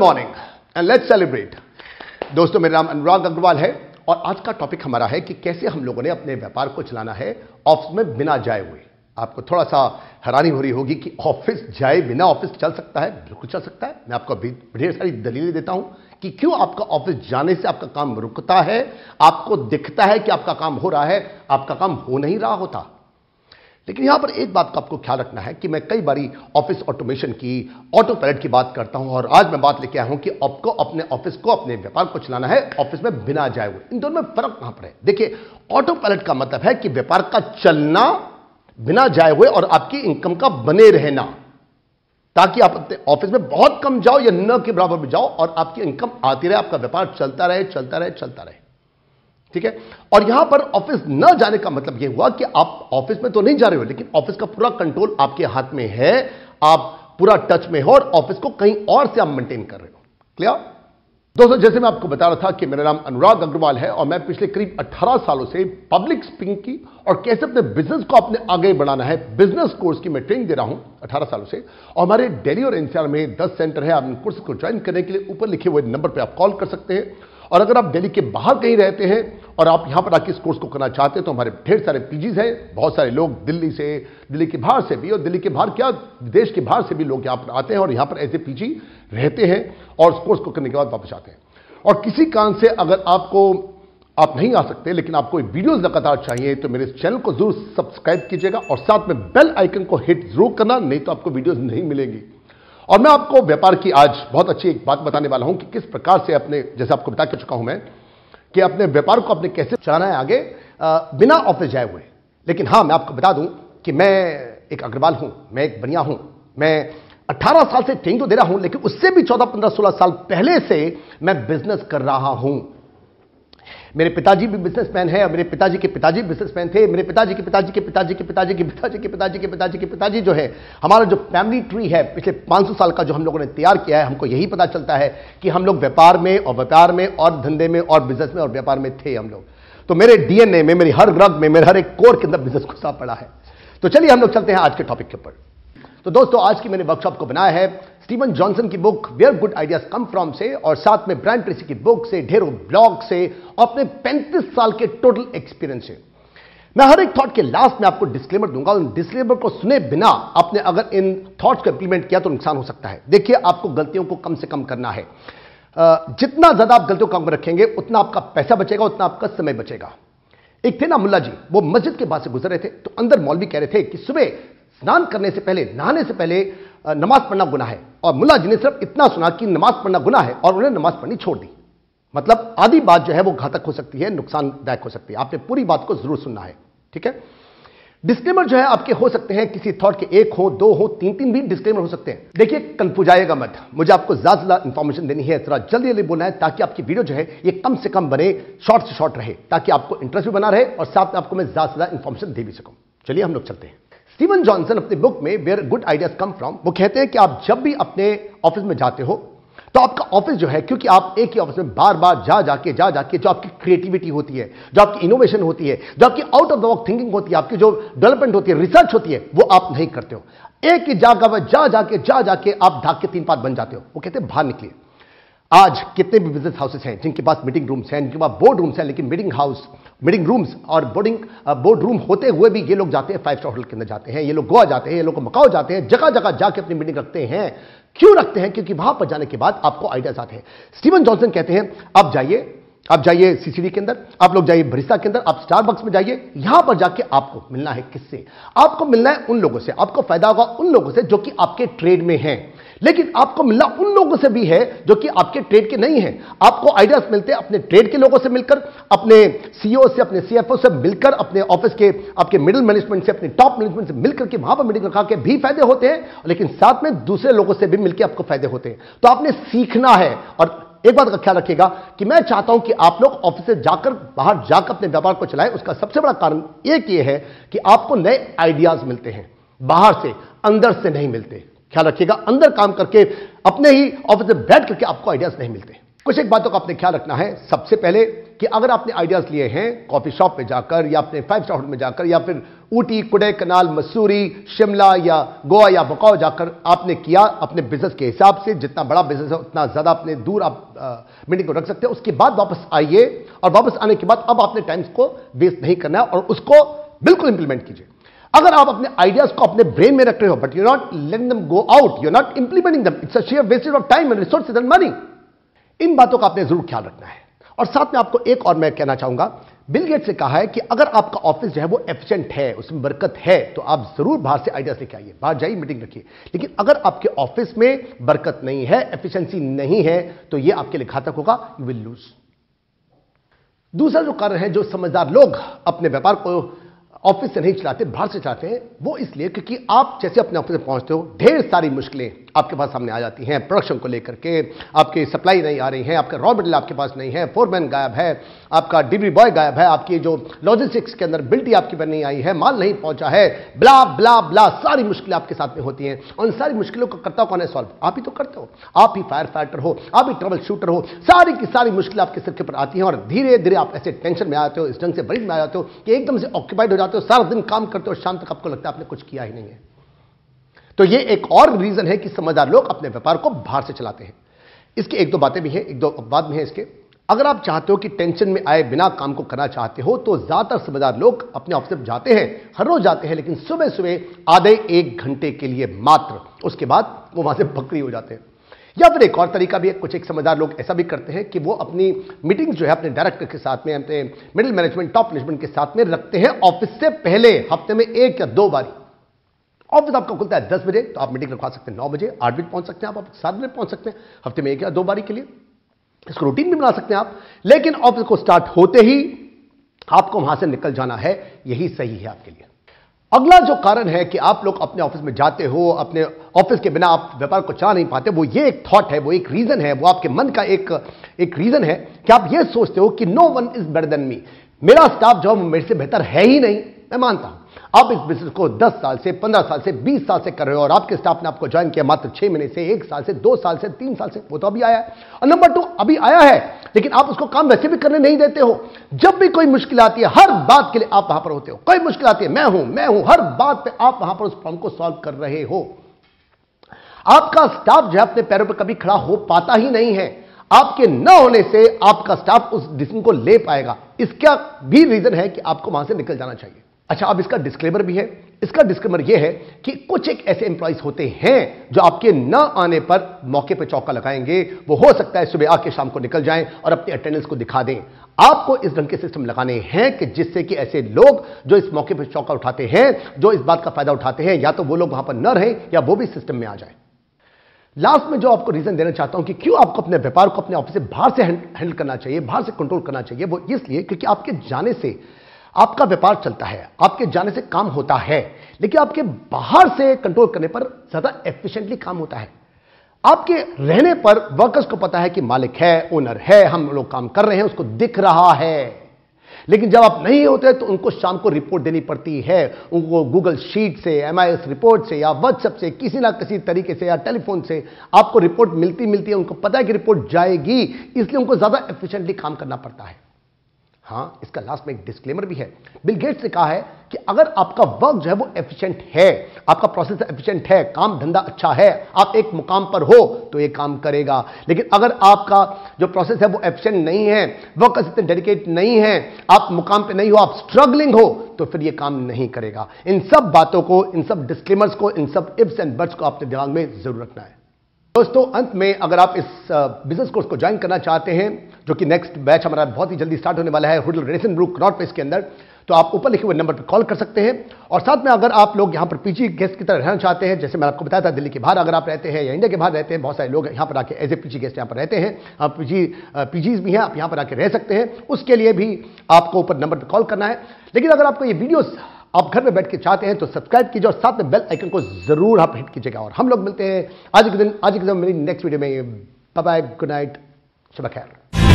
Morning and let's celebrate दोस्तों, मेरा नाम अनुराग अग्रवाल है, और आज का टॉपिक हमारा है कि कैसे हम लोगों ने अपने व्यापार को चलाना है ऑफ़िस में बिना जाए हुए। आपको थोड़ा सा हैरानी हो रही होगी कि ऑफ़िस जाए बिना ऑफ़िस चल सकता है, बिल्कुल चल सकता है। मैं आपको ढेर सारी दलीलें देता हूँ कि क्यों आपका ऑफ़िस जाने से आपका काम रुकता है, आपको दिखता है कि आपका काम हो रहा है, आपका काम हो नहीं रहा होता। लेकिन यहाँ पर एक बात का आपको ख्याल रखना है कि मैं कई बारी ऑफ़िस ऑटोमेशन की, ऑटो पायलट की बात करता हूँ और आज मैं बात लेके आया हूँ कि आपको अपने ऑफ़िस को, अपने व्यापार को चलाना है ऑफ़िस में बिना जाए हुए। इन दोनों में फ़र्क कहाँ पर है? देखिए, ऑटो पायलट का मतलब है कि व्यापार का चलना बिना जाए हुए और आपकी इनकम का बने रहना, ताकि आप अपने ऑफ़िस में बहुत कम जाओ या न के बराबर में जाओ और आपकी इनकम आती रहे, आपका व्यापार चलता रहे चलता रहे चलता रहे। ठीक है? और यहाँ पर ऑफ़िस न जाने का मतलब यह हुआ कि आप ऑफ़िस में तो नहीं जा रहे हो, लेकिन ऑफ़िस का पूरा कंट्रोल आपके हाथ में है। आप पूरा टच में हो और ऑफ़िस को कहीं और से आप मेंटेन कर रहे हो। क्लियर दोस्तों, जैसे मैं आपको बता रहा था कि मेरा नाम अनुराग अग्रवाल है और मैं पिछले करीब 18 सालों से पब्लिक स्पीकिंग की और कैसे अपने बिज़नेस को अपने आगे बढ़ाना है बिज़नेस कोर्स की मैं ट्रेनिंग दे रहा हूँ 18 सालों से। और हमारे दिल्ली और एनसीआर में 10 सेंटर है। आप इन कोर्स को ज्वाइन करने के लिए ऊपर लिखे हुए नंबर पर आप कॉल कर सकते हैं। और अगर आप दिल्ली के बाहर कहीं रहते हैं और आप यहाँ पर आके इस कोर्स को करना चाहते हैं तो हमारे ढेर सारे पीजीज हैं, बहुत सारे लोग दिल्ली से, दिल्ली के बाहर से भी, और दिल्ली के बाहर क्या, देश के बाहर से भी लोग यहाँ पर आते हैं, और यहाँ पर ऐसे पीजी रहते हैं, और उस कोर्स को करने के बाद वापस आते हैं। और किसी कारण से अगर आपको, आप नहीं आ सकते, लेकिन आपको वीडियोस लगातार चाहिए तो मेरे चैनल को ज़रूर सब्सक्राइब कीजिएगा, और साथ में बेल आइकन को हिट ज़रूर करना, नहीं तो आपको वीडियोस नहीं मिलेंगी। और मैं आपको व्यापार की आज बहुत अच्छी एक बात बताने वाला हूँ कि किस प्रकार से अपने, जैसे आपको बता के चुका हूँ मैं कि अपने व्यापार को अपने कैसे चलाना है आगे आ, बिना ऑफ़िस जाए हुए। लेकिन हाँ मैं आपको बता दूँ कि मैं एक अग्रवाल हूँ मैं एक बनिया हूँ। मैं 18 साल से ट्रेनिंग तो दे रहा हूँ लेकिन उससे भी 14 15 16 साल पहले से मैं बिज़नेस कर रहा हूँ। मेरे पिताजी भी बिजनेसमैन है, मेरे पिताजी के पिताजी बिजनेसमैन थे, मेरे पिताजी के पिताजी के पिताजी के पिताजी के पिताजी के पिताजी के पिताजी के पिताजी जो है, हमारा जो फैमिली ट्री है, पिछले 500 साल का जो हम लोगों ने तैयार किया है, हमको यही पता चलता है कि हम लोग व्यापार में और व्यापार में और धंधे में और बिज़नेस में और व्यापार में थे हम लोग। तो मेरे डीएनए में, मेरी हर रग में, मेरे हर एक कोर के अंदर बिज़नेस घुसा पड़ा है। तो चलिए हम लोग चलते हैं आज के टॉपिक के ऊपर। तो दोस्तों, आज की मैंने वर्कशॉप को बनाया है। स्टीवन जॉनसन की book where good ideas come from से, और साथ में ब्रांड ट्रेसी की बुक से, ढेरों ब्लॉग से, और अपने 35 साल के टोटल एक्सपीरियंस से। मैं हर एक थॉट के लास्ट में आपको डिस्क्लेमर दूँगा। उन डिस्क्लेमर को सुने बिना आपने अगर इन थॉट्स को इंप्लीमेंट किया तो नुकसान हो सकता है। देखिए, आपको गलतियों को कम से कम करना है। जितना ज़्यादा आप गलतियों को कम रखेंगे, उतना आपका पैसा बचेगा, उतना आपका समय बचेगा। एक थे ना मुल्ला जी, वो मस्जिद के पास से गुजर रहे थे तो अंदर मौलवी कह रहे थे कि, सुबह स्नान करने से पहले, नहाने से पहले नमाज़ पढ़ना गुना है। और मुला जी ने सिर्फ़ इतना सुना कि नमाज़ पढ़ना गुना है और उन्हें नमाज़ पढ़नी छोड़ दी। मतलब आधी बात जो है वो घातक हो सकती है, नुकसानदायक हो सकती है। आपने पूरी बात को ज़रूर सुनना है, ठीक है? डिस्क्लेमर जो है, आपके हो सकते हैं किसी थॉट के एक हो, दो हो तीन तीन भी डिस्क्लेमर हो सकते हैं। देखिए कंफ्यूजाएगा मत। मुझे आपको ज़्यादा ज़्यादा इंफॉर्मेशन देनी है थोड़ा जल्दी जल्दी बोलना है, ताकि आपकी वीडियो जो है, ये कम से कम बने शॉर्ट से शॉर्ट रहे, ताकि आपको इंटरेस्ट भी बना रहे और साथ में आपको मैं ज़्यादा से ज़्यादा इंफॉर्मेशन दे भी सकूँ। चलिए, हम लोग चलते हैं। स्टीवन जॉनसन अपने बुक में where good ideas come from वो कहते हैं कि आप जब भी अपने ऑफ़िस में जाते हो तो आपका ऑफ़िस जो है, क्योंकि आप एक ही ऑफ़िस में बार बार जा जाके जा जाके जो आपकी क्रिएटिविटी होती है, जो आपकी इनोवेशन होती है, जो आपकी out of the walk thinking होती है, आपकी जो डेवलपमेंट होती है रिसर्च होती है, वो आप नहीं करते हो। एक ही जगह पर जा जाके जा जाके आप ढाक के तीन पात बन जाते हो। वो कहते हैं, बाहर निकलिए। आज कितने भी बिज़नेस हाउसेस हैं, जिनके पास मीटिंग रूम्स हैं, जिनके पास बोर्ड रूम्स हैं, लेकिन मीटिंग हाउस मीटिंग रूम्स और बोर्डिंग बोर्ड रूम होते हुए भी ये लोग जाते हैं फाइव स्टार होटल के अंदर जाते हैं, ये लोग गोवा जाते हैं, ये लोग मकाओ जाते हैं जगह जगह जाके अपनी मीटिंग रखते हैं। क्यों रखते हैं? क्योंकि वहाँ पर जाने के बाद आपको आइडियाज़ आते हैं। स्टीवन जॉनसन कहते हैं अब जाइए, आप जाइए सीसीडी के अंदर, आप लोग जाइए बरिस्ता के अंदर, आप स्टारबक्स में जाइए, यहाँ पर जाके आपको मिलना है किससे? आपको मिलना है उन लोगों से, आपको फ़ायदा होगा उन लोगों से जो कि आपके ट्रेड में हैं। लेकिन आपको मिलना उन लोगों से भी है जो कि आपके ट्रेड के नहीं है। आपको आइडियाज़ मिलते हैं अपने ट्रेड के लोगों से मिलकर, अपने सीईओ से, अपने सीएफओ से मिलकर, अपने ऑफ़िस के, आपके मिडिल मैनेजमेंट से, अपने टॉप मैनेजमेंट से मिलकर के वहाँ पर मीटिंग रखा के भी फ़ायदे होते हैं, लेकिन साथ में दूसरे लोगों से भी मिलकर आपको फ़ायदे होते हैं। तो आपने सीखना है। और एक बात का ख्याल रखिएगा कि मैं चाहता हूँ कि आप लोग ऑफ़िस से जाकर, बाहर जाकर अपने व्यापार को चलाएँ। उसका सबसे बड़ा कारण एक ये है कि आपको नए आइडियाज़ मिलते हैं। बाहर से, अंदर से नहीं मिलते। ख्याल रखिएगा, अंदर काम करके, अपने ही ऑफ़िस में बैठ करके आपको आइडियाज़ नहीं मिलते। कुछ एक बातों का आपने ख्याल रखना है, सबसे पहले कि अगर आपने आइडियाज़ लिए हैं कॉफ़ी शॉप में जाकर या अपने फाइव स्टार होटल में जाकर या फिर ऊटी, कुडे, कनाल, मसूरी, शिमला या गोवा या बकाओ जाकर आपने किया अपने बिज़नेस के हिसाब से, जितना बड़ा बिज़नेस है, उतना ज़्यादा अपने दूर आप मीटिंग को रख सकते हैं। उसके बाद वापस आइए और वापस आने के बाद अब आपने टाइम्स को वेस्ट नहीं करना है और उसको बिल्कुल इंप्लीमेंट कीजिए। अगर आप अपने आइडियाज़ को अपने ब्रेन में रख रहे हो but you not let them go out you not implementing them it's a wastage of time and resources and money इन बातों का आपने ज़रूर ख्याल रखना है। और साथ में आपको एक और मैं कहना चाहूँगा। बिल गेट से कहा है कि अगर आपका ऑफ़िस जो है वो एफिशिएंट है, उसमें बरकत है तो आप ज़रूर बाहर से आइडियाज़ लेके आइए, बाहर जाइए मीटिंग रखिए। लेकिन अगर आपके ऑफ़िस में बरकत नहीं है एफिशिएंसी नहीं है तो यह आपके लिए घातक होगा यू विल लूज दूसरा जो कारण है, जो समझदार लोग अपने व्यापार को ऑफ़िस से नहीं चलाते, बाहर से चलाते हैं। वो इसलिए क्योंकि आप जैसे अपने ऑफ़िस में पहुँचते हो, ढेर सारी मुश्किलें आपके पास सामने आ जाती हैं प्रोडक्शन को लेकर के आपकी सप्लाई नहीं आ रही है, आपका रॉ मटेरियल आपके पास नहीं है फोरमैन गायब है, आपका डिलीवरी बॉय गायब है, आपकी जो लॉजिस्टिक्स के अंदर बिल्टी आपकी पर नहीं आई है, माल नहीं पहुँचा है ब्ला ब्ला ब्ला सारी मुश्किलें आपके साथ में होती हैं। उन सारी मुश्किलों को करता कौन है सॉल्व आप ही तो करते हो। आप ही फायर फाइटर हो, आप ही ट्रबल शूटर हो, सारी की सारी मुश्किलें आपके सिर के ऊपर आती हैं और धीरे धीरे आप ऐसे टेंशन में आते हो, इस ढंग से बरीज में आ जाते हो कि एकदम से ऑक्यूपाइड हो जाते हो, सारा दिन काम करते हो, शाम तक आपको लगता है आपने कुछ किया ही नहीं है। तो ये एक और रीजन है कि समझदार लोग अपने व्यापार को बाहर से चलाते हैं। इसकी एक दो बातें भी हैं, एक दो बाद में है इसके। अगर आप चाहते हो कि टेंशन में आए बिना काम को करना चाहते हो तो ज़्यादातर समझदार लोग अपने ऑफ़िस में जाते हैं, हर रोज जाते हैं, लेकिन सुबह सुबह आधे एक घंटे के लिए मात्र, उसके बाद वो वहाँ से बकरी हो जाते हैं। या फिर एक और तरीका भी है, कुछ एक समझदार लोग ऐसा भी करते हैं कि वो अपनी मीटिंग जो है, अपने डायरेक्टर के साथ में, अपने मिडिल मैनेजमेंट टॉप मैनेजमेंट के साथ में रखते हैं ऑफ़िस से पहले, हफ़्ते में एक या दो बारी। ऑफ़िस आपका खुलता है दस बजे तो आप मीटिंग रखवा सकते हैं नौ बजे, आठ बजे पहुँच सकते हैं आप सात बजे पहुँच सकते हैं, हफ़्ते में एक या दो बारी के लिए। इसको रूटीन भी बना सकते हैं आप। लेकिन ऑफ़िस को स्टार्ट होते ही आपको वहाँ से निकल जाना है, यही सही है आपके लिए। अगला जो कारण है कि आप लोग अपने ऑफ़िस में जाते हो, अपने ऑफ़िस के बिना आप व्यापार को चला नहीं पाते, वो ये एक थॉट है, वो एक रीजन है, वो आपके मन का एक एक रीजन है कि आप ये सोचते हो कि no one is better than me मेरा स्टाफ जो मेरे से बेहतर है ही नहीं। मैं मानता हूँ। आप इस बिज़नेस को 10 साल से 15 साल से 20 साल से कर रहे हो और आपके स्टाफ ने आपको ज्वाइन किया मात्र 6 महीने से, एक साल से, दो साल से, तीन साल से, वो तो अभी आया है। और नंबर टू अभी आया है, लेकिन आप उसको काम वैसे भी करने नहीं देते हो। जब भी कोई मुश्किल आती है, हर बात के लिए आप वहाँ पर होते हो। कोई मुश्किल आती है, मैं हूँ मैं हूँ, हर बात पर आप वहाँ पर उस प्रॉब्लम को सॉल्व कर रहे हो। आपका स्टाफ जो है, अपने पैरों पर कभी खड़ा हो पाता ही नहीं है। आपके न होने से आपका स्टाफ उस डिसीज़न को ले पाएगा। इसका भी रीजन है कि आपको वहाँ से निकल जाना चाहिए। अच्छा अब इसका डिस्क्लेमर भी है। इसका डिस्क्लेमर यह है कि कुछ एक ऐसे एम्प्लॉइज होते हैं जो आपके न आने पर मौके पर चौका लगाएँगे। वो हो सकता है सुबह आके शाम को निकल जाएँ और अपने अटेंडेंस को दिखा दें। आपको इस ढंग के सिस्टम लगाने हैं कि जिससे कि ऐसे लोग जो इस मौके पर चौका उठाते हैं, जो इस बात का फ़ायदा उठाते हैं, या तो वो लोग वहाँ पर न रहें या वो भी सिस्टम में आ जाए। लास्ट में जो आपको रीजन देना चाहता हूँ कि क्यों आपको अपने व्यापार को अपने ऑफ़िस से बाहर से हैंडल करना चाहिए, बाहर से कंट्रोल करना चाहिए, वो इसलिए क्योंकि आपके जाने से आपका व्यापार चलता है, आपके जाने से काम होता है, लेकिन आपके बाहर से कंट्रोल करने पर ज़्यादा एफिशिएंटली काम होता है। आपके रहने पर वर्कर्स को पता है कि मालिक है ओनर है, हम लोग काम कर रहे हैं, उसको दिख रहा है। लेकिन जब आप नहीं होते तो उनको शाम को रिपोर्ट देनी पड़ती है, उनको गूगल शीट से एमआईएस रिपोर्ट से, या व्हाट्सएप से, किसी ना किसी तरीके से, या टेलीफोन से आपको रिपोर्ट मिलती मिलती है, उनको पता है कि रिपोर्ट जाएगी, इसलिए उनको ज़्यादा एफिशिएंटली काम करना पड़ता है। हाँ, इसका लास्ट में एक डिस्क्लेमर भी है। बिल गेट्स ने कहा है कि अगर आपका वर्क जो है वो एफिशिएंट है, आपका प्रोसेस एफिशिएंट है, काम धंधा अच्छा है, आप एक मुकाम पर हो तो ये काम करेगा। लेकिन अगर आपका जो प्रोसेस है वो एफिशिएंट नहीं है वर्कर्स इतने डेडिकेट नहीं है, आप मुकाम पे नहीं हो, आप स्ट्रगलिंग हो तो फिर ये काम नहीं करेगा। इन सब बातों को, इन सब डिस्क्लेमर्स को, इन सब इफ्स एंड बट्स को अपने दिमाग में ज़रूर रखना है। दोस्तों, अंत में अगर आप इस बिज़नेस कोर्स को ज्वाइन करना चाहते हैं, जो कि नेक्स्ट बैच हमारा बहुत ही जल्दी स्टार्ट होने वाला है हुडल रेसन ब्रुक नॉट पेस के अंदर तो आप ऊपर लिखे हुए नंबर पर कॉल कर सकते हैं। और साथ में अगर आप लोग यहाँ पर पीजी गेस्ट की तरह रहना चाहते हैं, जैसे मैंने आपको बताया था, दिल्ली के बाहर अगर आप रहते हैं या इंडिया के बाहर रहते हैं, बहुत सारे लोग यहाँ पर आके एज ए पीजी गेस्ट यहाँ पर रहते हैं। आप पीजी पीजीज भी हैं, आप यहाँ पर आके रह सकते हैं। उसके लिए भी आपको ऊपर नंबर पर कॉल करना है। लेकिन अगर आपको ये वीडियोस आप घर में बैठ के चाहते हैं तो सब्सक्राइब कीजिए और साथ में बेल आइकन को ज़रूर आप हिट कीजिएगा। और हम लोग मिलते हैं आज के दिन, आज के दिन मेरी नेक्स्ट वीडियो में। बाय बाय गुड नाइट शुभ खैर